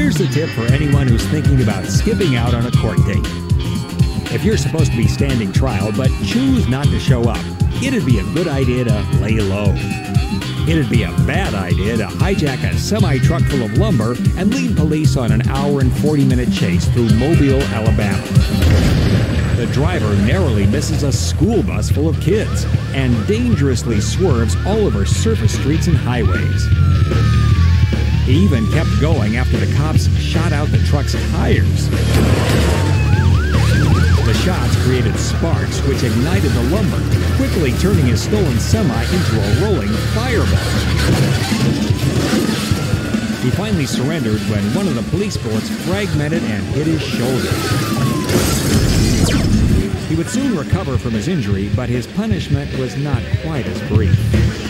Here's a tip for anyone who's thinking about skipping out on a court date. If you're supposed to be standing trial but choose not to show up, it'd be a good idea to lay low. It'd be a bad idea to hijack a semi truck full of lumber and lead police on an hour and 40 minute chase through Mobile, Alabama. The driver narrowly misses a school bus full of kids and dangerously swerves all over surface streets and highways. He even kept going after the cops shot out the truck's tires. The shots created sparks which ignited the lumber, quickly turning his stolen semi into a rolling fireball. He finally surrendered when one of the police bullets fragmented and hit his shoulder. He would soon recover from his injury, but his punishment was not quite as brief.